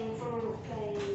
playing for all playing.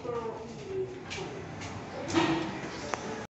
for